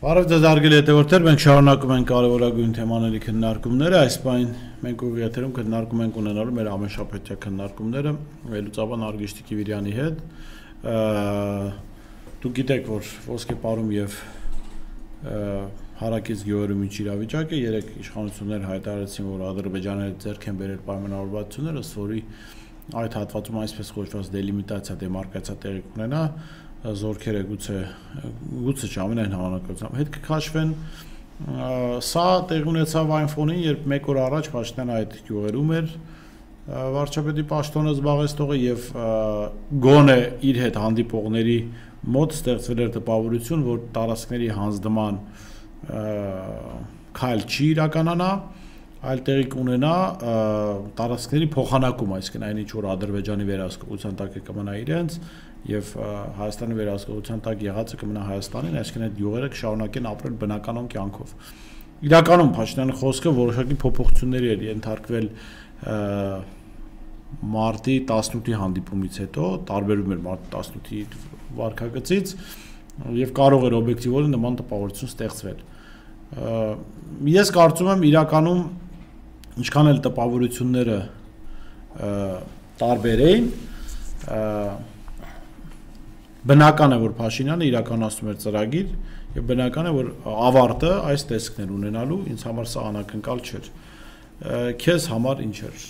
Բարև ձեզ արգելի հետևորդներ, մենք շարունակում ենք կարևորագույն թեմաների քննարկումները, այս պայն մենք ուղի եթերում քննարկում ենք ունենալու մեր ամենաշապետյա քննարկումները Լուծաբան Արգիշտի Կիվիրյանի հետ։ Դուք գիտեք, որ ոսկե պարում եւ հարակից գյուղերում ինչ իրավիճակ է, երեք իշխանություններ հայտարարեցին, որ Ադրբեջանը ձեռք են բերել պայմանավորվածությունները, ըստ որի այդ հատվածում այսպես կոչված դելիմիտացիա, դեմարկացիա տեղի կունենա, զորքերը գուցե գուցե չամենայն հավանականությամբ հետ կքաշվեն սա տեղ ունեցավ այն ֆոնին երբ մեկ օր առաջ Պաշտոնը այդ գյուղերում էր վարչապետի պաշտոնը զբաղեցնողը եւ գոնե իր հետ հանդիպողների մոտ ստեղծվել էր տպավորություն որ տարածքների հանձնման քայլ չի իրականանա այլ տեղի կունենա տարածքների փոխանակում, այսինքն այն ինչ որ Ադրբեջանի վերահսկողության տակ է կմնա իրենց, եւ Հայաստանի վերահսկողության տակ եղածը կմնա Հայաստանին, այսինքն այդ յուղերը կշարունակեն ապրել բնականon կյանքով։ Իրականում Փաշինյանի խոսքը որոշակի փոփոխությունների էր ենթարկվել մարտի 18-ի հանդիպումից հետո, տարբերում էր մարտի 18-ի վարկագծից եւ կարող էր օբյեկտիվորեն նման տպավորություն ստեղծվել։ Ես կարծում եմ իրականում ինչքան էլ տպավորությունները տարբեր էին, բնական է որ Փաշինյանը իրականացնում էր ծրագիր եւ բնական է որ ավարտը այս տեսքներ ունենալու ինձ համար սա անակնկալ չէր քեզ համար ինչ էր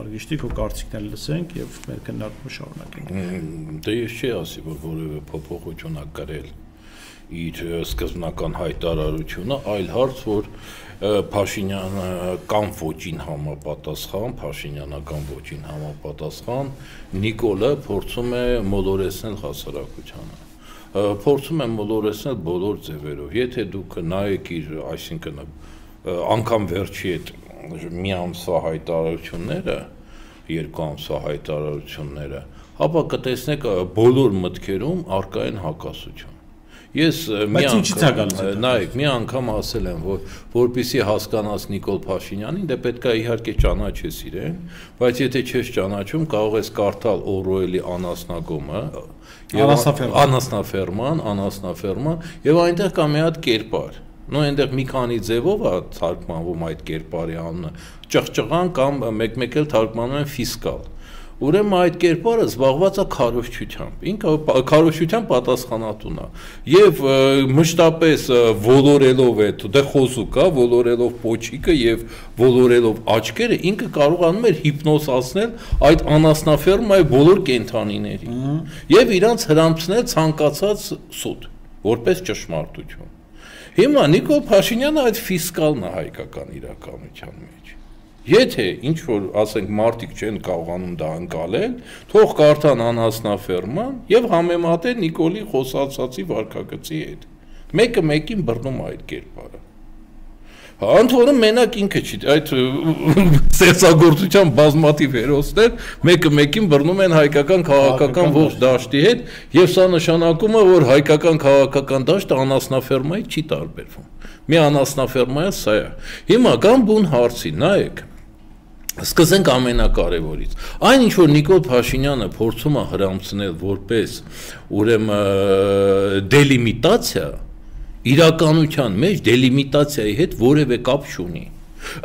արգիշտի քո կարծիքն էլ լսենք եւ մեր քննարկումը շարունակենք դե ես չի ասի որ որևէ փոփոխություն ա գրել իր սկզբնական հայտարարությունը այլ հարց որ Փաշինյանը կամ ոչին համապատասխան, Փաշինյանական ոչին համապատասխան, Նիկոլը փորձում է մոլորեսնել հասարակությանը։ Փորձում է մոլորեսնել բոլոր ձևերով։ Եթե դուք նայեք իր, այսինքն անգամ վերջի այդ մի ամսվա հայտարարությունները, երկու ամսվա հայտարարությունները, ապա կտեսնեք բոլոր մտքերում արկա են հակասություն Ես մի անգամ նայեք, մի անգամ ասել եմ, որ որpիսի հասկանաս Նիկոլ Փաշինյանին, դե պետքա իհարկե ճանաչես իրեն, բայց եթե չես ճանաչում, կարող ես կարդալ Օրոելի անասնագոմը, եւ անասնաֆերման, անասնաֆերման, եւ այնտեղ կա մի հատ կերպար նույն այնտեղ մի քանի ձևով է թարգմանվում այդ կերպարի անունը ճղճղան կամ մեկ-մեկ էլ թարգմանում են ֆիսկալ Ուրեմն այդ կերպարը զբաղված է քարոշչությամբ։ Ինքը քարոշչության պատասխանատուն է։ Եվ մշտապես ոլորելով է, դե խոզուկ է, ոլորելով փոչիկը եւ ոլորելով աչքերը, ինքը կարողանում էր հիպնոզացնել այդ անասնաֆերմայի բոլոր կենթանիներին։ Եվ իրանց հрамցնել ցանկացած սուտ որպես ճշմարտություն։ Հիմա Նիկոլ Փաշինյանը այդ ֆիսկալն է հայկական իրականության մեջ։ Եթե ինչ որ ասենք մարտիկ չեն կարողանում դա անցալել, թող կարդան անհասնաֆերման եւ համեմատեն Նիկոլի խոսացածի վարկագծի հետ։ Մեկը մեկին բռնում այդ կերպարը։ Անթորը մենակ ինքը չի, այդ ստեղծագործության բազմաթիվ հերոսներ մեկը մեկին բռնում են հայկական քաղաքական ողջ դաշտի հետ եւ սա նշանակում է որ հայկական քաղաքական դաշտը անասնաֆերմայի չի տարբերվում։ Մի անասնաֆերմայա սա է։ Հիմա կան բուն հարցի, նայեք Սկսենք ամենակարևորից։ Այն ինչ որ Նիկոլ Փաշինյանը փորձում է հрамցնել որպես ուրեմն դելիմիտացիա, իրականության մեջ դելիմիտացիայի հետ որևէ կապ չունի։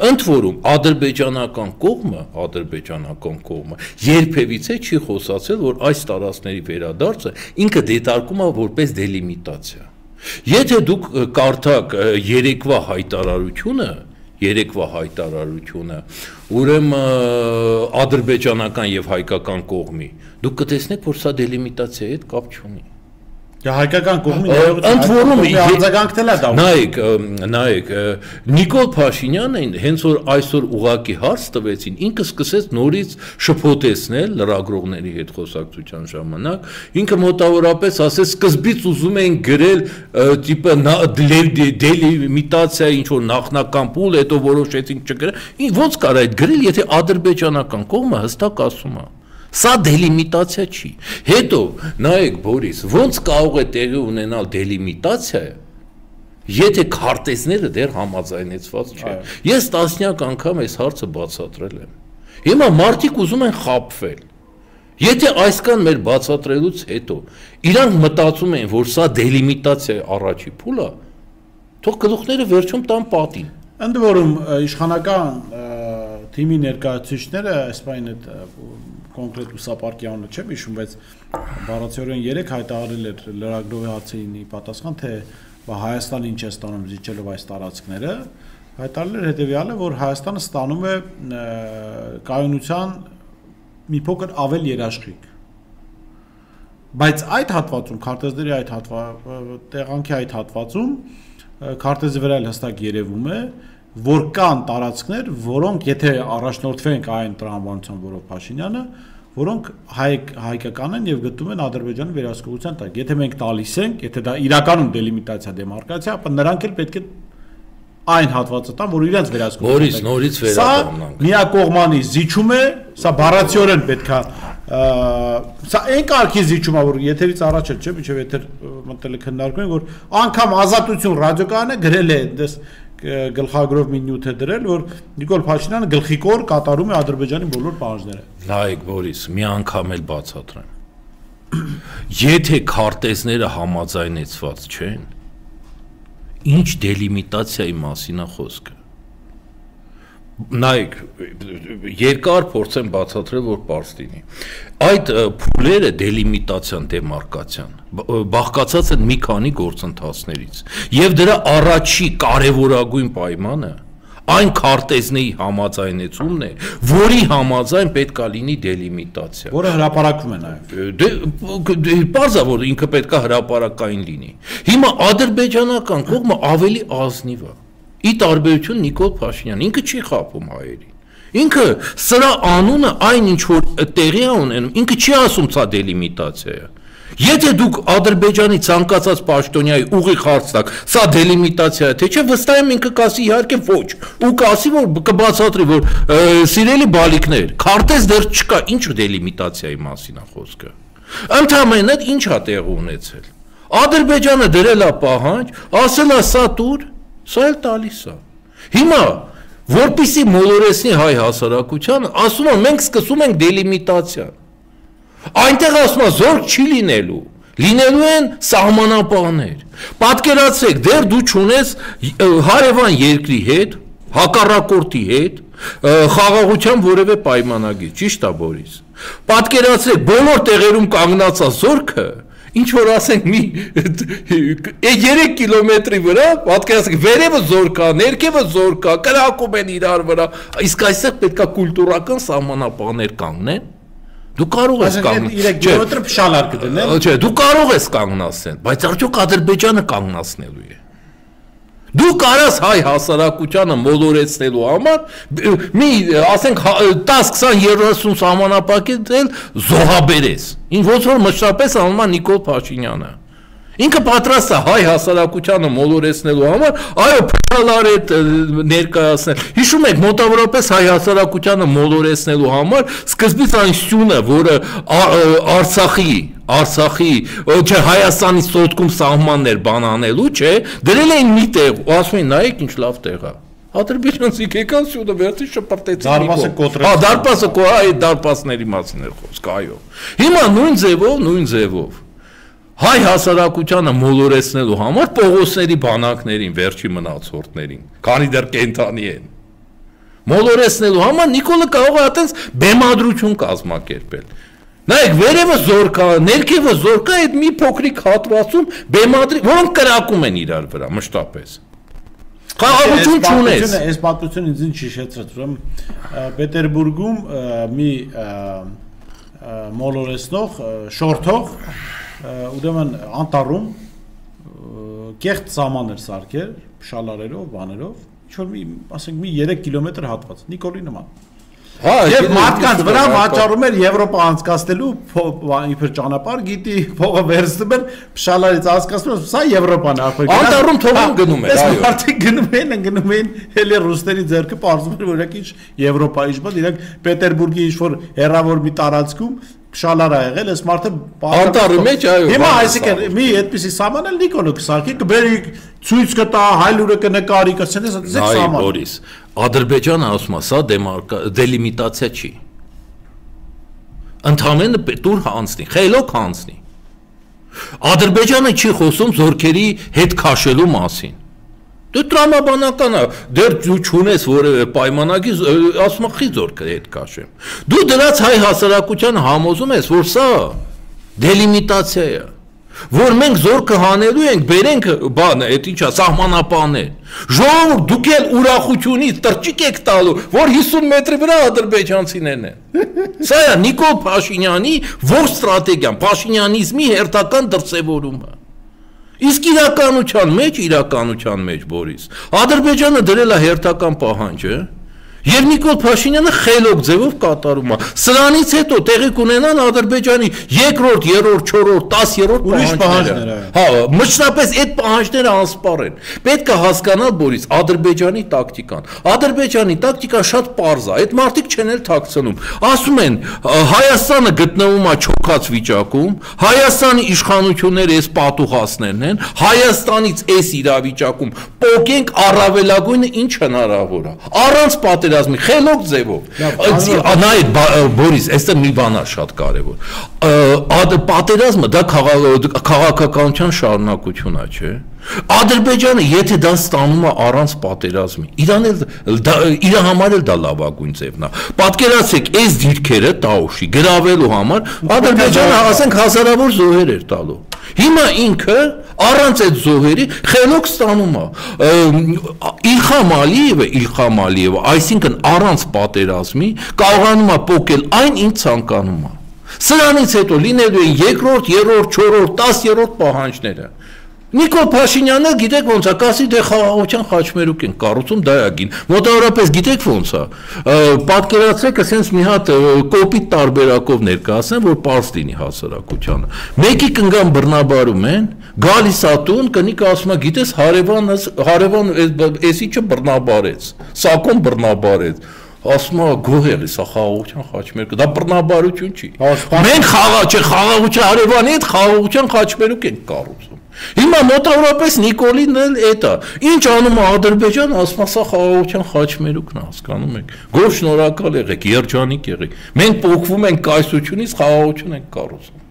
Ընդ որում ադրբեջանական կողմը, ադրբեջանական կողմը երբևիցե չի խոսացել, որ այս տարածքների վերադարձը ինքը դետարկում է որպես դելիմիտացիա։ Եթե դուք կարդաք երեկվա հայտարարությունը, երեկվա հայտարարությունը, ուրեմն ադրբեջանական եւ հայկական կողմի, դուք կտեսնեք, որ սա դելիմիտացիայի հետ կապ չունի։ Դե հայկական կողմի ընդ որում արձագանքնել է դա։ Նայեք, նայեք, Նիկոլ Փաշինյանն հենց որ այսօր ուղակի հարց տվեցին, ինքը սկսեց նորից շփոթեցնել լրագրողների հետ խոսակցության ժամանակ, ինքը մոտավորապես ասեց սկզբից ուզում էին գրել տիպը դելիմիտացիա ինչ որ նախնական փուլ, հետո որոշեցին չգրել։ Ոնց կարա այդ գրել, եթե ադրբեջանական կողմը հստակ ասում է Սա դելիմիտացիա չի։ Հետո նայեք Բորիս, ո՞նց կարող է տեղի ունենալ դելիմիտացիա, եթե քարտեզները դեռ համաձայնեցված չեն։ Ես տասնյակ անգամ այս հարցը բացատրել եմ։ Հիմա մարդիկ ուզում են խապվել։ Եթե այսքան մեր բացատրելուց հետո իրանք մտածում են, որ սա դելիմիտացիա առաջի փուլը, թող գլուխները վերջում տան պատին։ Ընդ որում իշխանական թիմի ներկայացուցիչները այս բանը այդ կոնկրետ ուսապարկի անունը չեմ հիշում, բայց բառացիորեն 3 հայտարարել էր լրագրողի հարցինի պատասխան, թե բա Հայաստանը ինչ է ստանում զիջելով այս տարածքները, հայտարարել էր հետեւյալը, որ Հայաստանը ստանում է կայունության մի փոքր ավել երաշխիք բայց այդ հատվածում քարտեզների այդ հատված տեղանքի այդ հատվածում քարտեզի վրա էլ հստակ երևում է որ կան տարածքներ, որոնք եթե առաջնորդվենք այն տրամաբանության, որով Փաշինյանը, որոնք հայ հայկական են եւ գտնում են Ադրբեջանի վերահսկողության տակ։ Եթե մենք տալիս ենք, եթե դա իրականում դելիմիտացիա, դեմարկացիա, ապա նրանք էլ պետք է այն հատվածը տան, որ իրենց վերահսկողության։ Նորից, նորից վերադառնանք։ Սա միակողմանի զիջում է, սա բառացիորեն պետքա սա այն կարգի զիջում է, որ եթերից առաջ էլ չէ, միջև եթեր մտել է քննարկում, որ անգամ ազատություն ռադիոկայանը գրել է այնպես գլխագրով մի նյութ է դրել, որ Նիկոլ Փաշինյանը գլխիկոր կատարում է Ադրբեջանի բոլոր պահանջները։ Նայեք, Բորիս, մի անգամ էլ բացատրեմ։ Եթե քարտեզները համաձայնեցված չեն, ինչ դելիմիտացիայի մասին է խոսքը նայեք երկար փորձեմ բացատրել որ པարզ լինի այդ փուլերը դելիմիտացիան դեմարկացիան բաղկացած են մի քանի գործընթացներից եւ դրա առաջի կարևորագույն պայմանը այն քարտեզների համաձայնեցումն է, որի համաձայն պետքա լինի դելիմիտացիա։ Որը հրաապարակվում է նաև։ Դե բարձա որ ինքը պետքա հրաապարակային լինի։ Հիմա ադրբեջանական կողմը ավելի ազնիվ է։ Ի տարբերություն Նիկոլ Փաշինյան, ինքը չի խափում հայերին։ Ինքը սրա անունը այն ինչ որ տեղի է ունենում, ինքը չի ասում ցա դելիմիտացիա է։ Եթե դուք Ադրբեջանի ցանկացած պաշտոնյայի ուղիղ հարց տաք, սա դելիմիտացիա է, թե չէ, վստահ եմ ինքը կասի իհարկե ոչ։ Ու կասի որ կբացատրի որ սիրելի բալիկներ, քարտեզ դեռ չկա, ինչ դելիմիտացիայի մասին է խոսքը։ Ընդհանրապես ինչ է տեղ ունեցել։ Ադրբեջանը դրել է պահանջ, ասել է սա տուր, Սա էլ տալիս է։ Հիմա որpիսի մոլորեսնի հայ հասարակությանը, ասում են մենք սկսում ենք դելիմիտացիա։ Այնտեղ ասում է զորք չի լինելու լինելու են սահմանապահներ։ Պատկերացրեք, դեռ դու ճունես հարևան երկրի հետ, հակառակորդի հետ խաղաղության որևէ պայմանագիր, ճիշտ է Բորիս։ Պատկերացրեք, բոլոր տեղերում կանգնածա զորքը ինչ որ ասենք մի 3 կիլոմետրի վրա, պատկերացրեք, վերևը զոր կա, ներքևը զոր կա, կրակում են իրար վրա, իսկ այստեղ պետքա կուլտուրական սահմանապահներ կանգնեն։ Դու կարող ես կանգնել 3 կիլոմետր փշալար կդնել։ Չէ, դու կարող ես կանգնացնել, բայց արդյոք Ադրբեջանը կանգնացնելու է։ Դու կարաս հայ հասարակությանը մոլորեցնելու համար մի ասենք 10-20 30 սահմանապակել զոհաբերես։ Ինչ ոնց որ մշտապես անում է Նիկոլ Փաշինյանը։ Ինքը պատրաստ է հայ հասարակությանը մոլորեցնելու համար, այո, փոխալար է ներկայացնել։ Հիշում եք, մոտավորապես հայ հասարակությանը մոլորեցնելու համար սկզբից այն սյունը, որը Արցախի Արցախի, չէ, Հայաստանի սոտքում սահմաններ բանանելու, չէ, դրել էին մի տեղ, ու ասում են, նայեք ինչ լավ տեղ է։ Ադրբեջանցիք եկան սյուդը վերցի շպրտեցին։ Դարպասը կոտրեց։ Հա, դարպասը կո, այդ դարպասների մասին էր խոսքը, այո։ Հիմա նույն ձևով, նույն ձևով հայ հասարակությանը մոլորեցնելու համար Պողոսների բանակներին, վերջի մնացորդներին, քանի դեռ կենթանի են։ Մոլորեցնելու համար Նիկոլը կարող է այտենց բեմադրություն կազմակերպել։ Նայեք, վերևը զոր կա, ներքևը զոր կա, այդ մի փոքրիկ հատվածում բեմադրի, որոնք կրակում են իրար վրա մշտապես։ Խաղաղություն չունես։ Այս պատմությունը ինձ ինչ հիշեցրեց, ուրեմն Պետերբուրգում մի մոլորեսնող, շորթող ուրեմն անտառում կեղտ սամաներ սարքեր, շալարերով, բաներով, ինչ որ մի, ասենք մի 3 կիլոմետր հատված, Նիկոլի նման։ Հա, եւ մարդկանց վրա վաճառում էր Եվրոպա անցկացնելու իբր ճանապարհ գիտի, փողը վերցնում էր փշալարից անցկացնում, սա Եվրոպան արդյոք։ Անտառում թողում գնում էր, այո։ Մարդիկ գնում են, գնում են հելի ռուսների ձեռքը բարձում էր, որ ինչ Եվրոպա ինչ բան, իրենք Պետերբուրգի ինչ որ հերավոր մի տարածքում շալար ա եղել, այս մարդը անտառի մեջ այո։ Հիմա այսինքն մի այդպեսի սահմանել Նիկոլը կսարքի, կբերի ցույց կտա, հայլուրը կնկարի, կսենես այդ սահման։ Այո, Բորիս, Ադրբեջանը ասում է, սա դեմարկա դելիմիտացիա չի։ Ընդհանրապես տուր հանցնի, խելոք հանցնի։ Ադրբեջանը չի խոսում զորքերի հետ քաշելու մասին։ Դու տրամաբանական է, դեռ դու չունես որևէ պայմանագիր, ասում խի զորքը հետ քաշեմ։ Դու դրած հայ հասարակության համոզում ես, որ սա դելիմիտացիա է որ մենք զորքը հանելու ենք, բերենք բանը, այդ ինչա, սահմանապաններ։ Ժողովուրդ դուք էլ ուրախությունից տրճիկ եք տալու, որ 50 մետրի վրա ադրբեջանցիներն են։ Սա է Նիկոլ Փաշինյանի ողջ ստրատեգիան, Փաշինյանիզմի հերթական դրսևորումը։ Իսկ իրականության մեջ, իրականության մեջ, Բորիս, Ադրբեջանը դրել է հերթական պահանջը, Եվ Նիկոլ Փաշինյանը խելոք ձևով կատարում է։ Սրանից հետո տեղի կունենան Ադրբեջանի երկրորդ, երրորդ, չորրորդ, 10-րդ պահանջները։ Հա, մշտապես այդ պահանջները անսպառ են։ Պետք է հասկանալ, Բորիս, Ադրբեջանի տակտիկան։ Ադրբեջանի տակտիկա շատ པարզ է։ Այդ մարդիկ չեն էլ թաքցնում։ Ասում են, Հայաստանը գտնվում է չոքած վիճակում, Հայաստանի իշխանությունները այս պատուհասներն են, Հայաստանից այս իրավիճակում փոկենք առավելագույնը ինչ հնարավոր է։ Առանց պատեր պատերազմի խելոք ձևով։ Նայեք Բորիս, այստեղ մի բան է շատ կարևոր։ Պատերազմը դա քաղաքականության շարունակություն է, չէ՞։ Ադրբեջանը եթե դա ստանում է առանց պատերազմի, իրան էլ իր համար էլ դա լավագույն ձևն է։ Պատկերացրեք, այս դիրքերը Տաուշի գրավելու համար Ադրբեջանը ասենք հազարավոր զոհեր էր տալու։ Հիմա ինքը առանց այդ զոհերի խելոք ստանում է Իլխամ Ալիևը, Իլխամ Ալիևը, այսինքն առանց պատերազմի կարողանում է փոկել այն ինչ ցանկանում է։ Սրանից հետո լինելու են երկրորդ, երրորդ, չորրորդ, 10-րդ պահանջները։ Նիկոլ Փաշինյանը գիտեք ոնց է, կասի դե խաղաղության խաչմերուկ են կառուցում դայագին։ Մոտավորապես գիտեք ոնց է։ Պատկերացրեք, ասենց մի հատ կոպիտ տարբերակով ներկայացնեմ, որ པարզ լինի հասարակությանը։ Մեկի կնգան բռնաբարում են, գալիս ատուն, կնիկը ասում է, գիտես, հարևանը, հարևան էսի չբռնաբարեց, սակոն բռնաբարեց ասում է գոհել է սա խաղաղության խաչմերուկ դա բռնաբարություն չի մենք խաղա չէ խաղաղության հարևանի հետ խաղաղության խաչմերուկ ենք կառուցում Հիմա մոտավորապես Նիկոլին էլ էտա։ Ինչ անում է Ադրբեջան, ասում սա խաղաղության խաչմերուկն է, հասկանում եք։ Գոր շնորհակալ եղեք, երջանիկ եղեք։ Մենք փոխվում ենք կայսությունից խաղաղություն ենք կառուցում։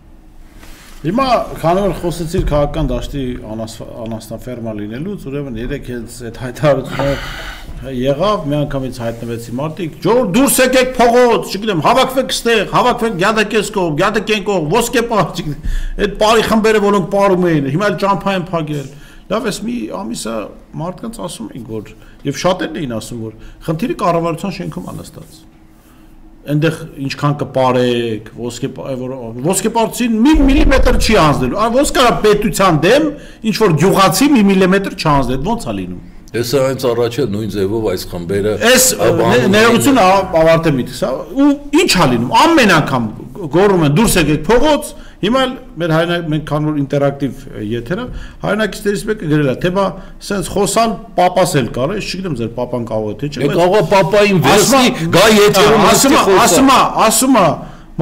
Հիմա քանի որ խոսեցիր քաղաքական դաշտի անասնաֆերմա լինելուց, ուրեմն երեք հենց այդ հայտարարությունը եղավ, մի անգամից հայտնվեցի մարդիկ, «Ջոր դուրս եկեք փողոց, չգիտեմ, հավաքվեք ստեղ, հավաքվեք գյադակես կողմ, գյադակեն կողմ, ոսկե պահ, չգիտեմ, այդ բարի խմբերը, որոնք ապարում էին, հիմա էլ ճամփա են փակել»։ Լավ, ես մի ամիսը մարդկանց ասում ենք, որ եւ շատերն էին ասում, որ խնդիրը կառավարության շենքում անստաց այնտեղ ինչքան կպարեք, ոսկե ոսկեպարծին մի միլիմետր չի անցնելու։ Ոնց կարա պետության դեմ ինչ որ գյուղացի մի միլիմետր չանցնել, ոնց է լինում։ Հեսա այնց առաջը նույն ձևով այս խմբերը Այս ներողություն ավարտեմ իդ, սա ու ինչ է լինում։ Ամեն անգամ գոռում են դուրս եկեք փողոց, Հիմա էլ մեր հայրենակ մենք քան որ ինտերակտիվ եթերը հայրենակիցներից մեկը գրել է, թե բա սենց խոսալ պապաս էլ կարող է, չգիտեմ ձեր պապան կարող է թե չէ։ Դե կարող է պապային վերսի գա եթերում ասում է, ասում է, ասում է,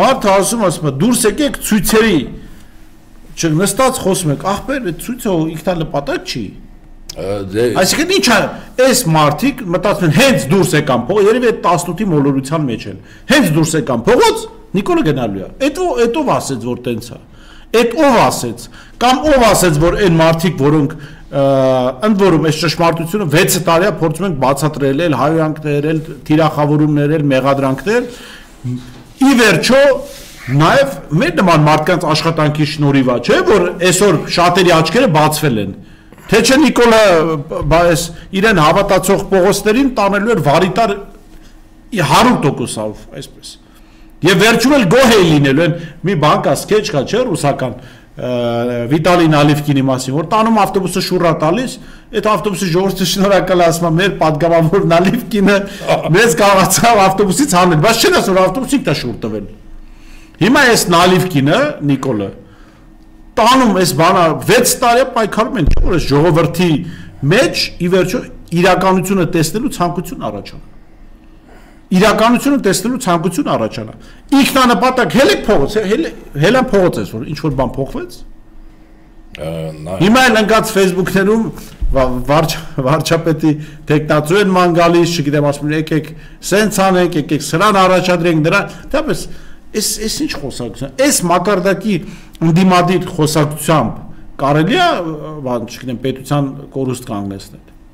մարդը ասում ասում է, դուրս եկեք ցույցերի չնստած խոսում եք, ախպեր, ցույցը ինքնալպատակ չի։ Դե Այսինքն ի՞նչ է, այս մարդիկ մտածում են հենց դուրս եկան փող, երևի այդ 18-ի մոլորության մեջ են։ Հենց դուրս եկան փողոց, Նիկոլը գնալու է։ Այդ այդ ով ասեց որ տենց է։ Այդ ով ասեց կամ ով ասեց որ այն մարդիկ, որոնք ընդ որում այս ճշմարտությունը 6 տարի է փորձում ենք բացատրել, էլ հայոյանքներ, էլ թիրախավորումներ, էլ մեղադրանքներ։ Ի վերջո նաև մեր նման մարդկանց աշխատանքի շնորհիվ է, չէ՞ որ այսօր շատերի աչքերը բացվել են։ Թե չէ Նիկոլը այս իրեն հավատացող փողոցներին տանելու էր վարիտար 100%-ով, այսպես։ Եվ վերջում էլ գոհ է լինելու են մի բան կա սկեչ կա չէ ռուսական Վիտալին Ալիվկինի մասին, որ տանում ավտոբուսը շուրա տալիս, այդ ավտոբուսի ժողովրդի շնորհակալ ասում է մեր падգամավորն Ալիվկինը մեզ կարողացավ ավտոբուսից հանել, բայց չեն ասում ավտոբուսի դա շուր տվել։ Հիմա այս Նալիվկինը Նիկոլը տանում այս բանը 6 տարի պայքարում են, չէ՞ որ ժողովրդի մեջ ի վերջո իրականությունը տեսնելու ցանկություն առաջանում իրականությունը տեսնելու ցանկություն առաջանա։ Ինքնանպատակ հելեք փողոց, հելան փողոց էս որ ինչ որ բան փոխվեց։ Հիմա էլ ընկած Facebook-ներում վարչ վարչապետի տեխնացու են ման գալիս, չգիտեմ, ասում են եկեք սենց անենք, եկեք սրան առաջադրենք դրա, դեպս Էս էս ինչ խոսակցություն։ Էս մակարդակի ընդդիմադիր խոսակցությամբ կարելի է, բան, չգիտեմ, պետության կորուստ կանգնեցնել։